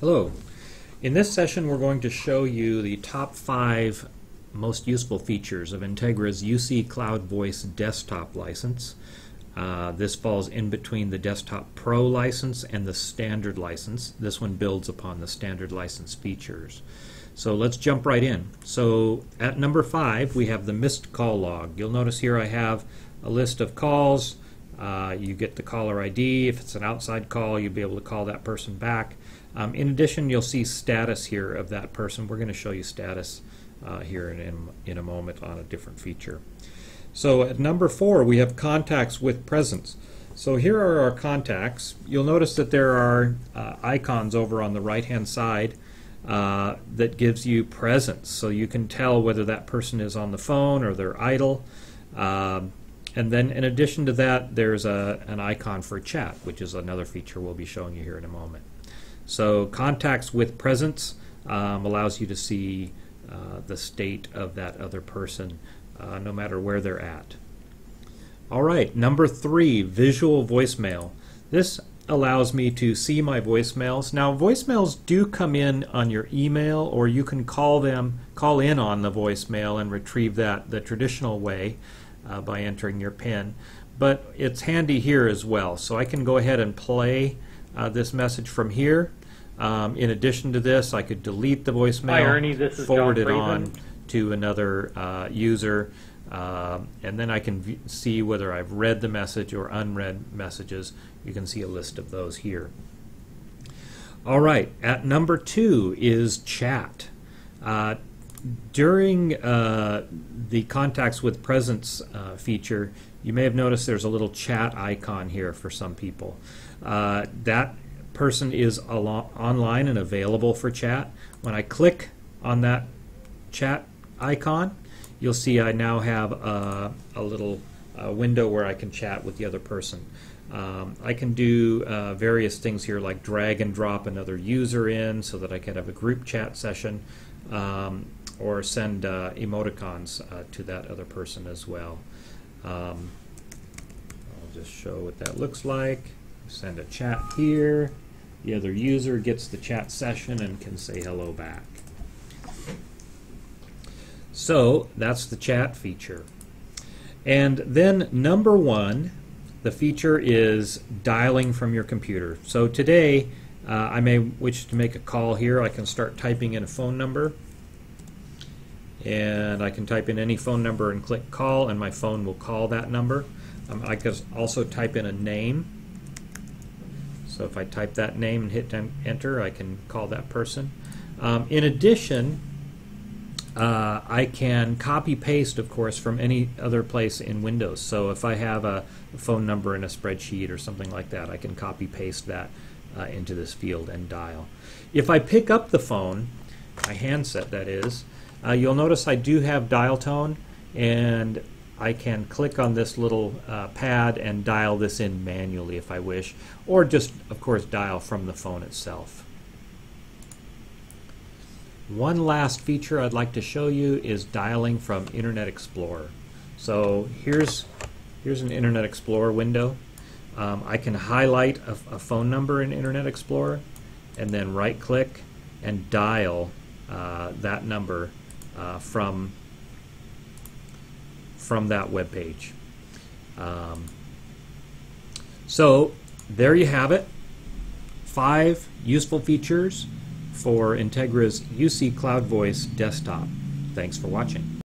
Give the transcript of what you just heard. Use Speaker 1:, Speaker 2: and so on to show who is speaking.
Speaker 1: Hello. In this session we're going to show you the top five most useful features of Integra's UC Cloud Voice desktop license. Uh, this falls in between the Desktop Pro license and the standard license. This one builds upon the standard license features. So let's jump right in. So at number five we have the missed call log. You'll notice here I have a list of calls. Uh, you get the caller ID. If it's an outside call, you'll be able to call that person back. Um, in addition, you'll see status here of that person. We're going to show you status uh, here in, in, in, a moment on a different feature. So at number four, we have contacts with presence. So here are our contacts. You'll notice that there are uh, icons over on the right-hand side uh, that gives you presence. So you can tell whether that person is on the phone or they're idle. Um, and then in addition to that, there's a, an icon for chat, which is another feature we'll be showing you here in a moment. So contacts with presence um, allows you to see uh, the state of that other person uh, no matter where they're at. All right, number three, visual voicemail. This allows me to see my voicemails. Now, voicemails do come in on your email, or you can call them, call in on the voicemail and retrieve that the traditional way uh, by entering your PIN. But it's handy here as well. So I can go ahead and play uh, this message from here um, in addition to this, I could delete the voicemail,
Speaker 2: Hi, Ernie. This is
Speaker 1: forward
Speaker 2: John
Speaker 1: it on to another uh, user, uh, and then I can see whether I've read the message or unread messages. You can see a list of those here. All right, at number two is chat. Uh, during uh, the contacts with presence uh, feature, you may have noticed there's a little chat icon here for some people. Uh, that person is online and available for chat. When I click on that chat icon, you'll see I now have a, a little uh, window where I can chat with the other person. Um, I can do uh, various things here like drag and drop another user in so that I can have a group chat session um, or send uh, emoticons uh, to that other person as well. Um, I'll just show what that looks like. Send a chat here. The other user gets the chat session and can say hello back. So that's the chat feature. And then number one, the feature is dialing from your computer. So today, uh, I may wish to make a call here. I can start typing in a phone number. And I can type in any phone number and click call, and my phone will call that number. Um, I can also type in a name so if I type that name and hit enter, I can call that person. Um, in addition, uh, I can copy paste, of course, from any other place in Windows. So if I have a, phone number in a spreadsheet or something like that, I can copy paste that uh, into this field and dial. If I pick up the phone, my handset that is, uh, you'll notice I do have dial tone and I can click on this little uh, pad and dial this in manually if I wish, or just, of course, dial from the phone itself. One last feature I'd like to show you is dialing from Internet Explorer. So here's, here's an Internet Explorer window. Um, I can highlight a, a, phone number in Internet Explorer and then right click and dial uh, that number uh, from from that web page. Um, so there you have it. Five useful features for Integra's UC Cloud Voice desktop. Thanks for watching.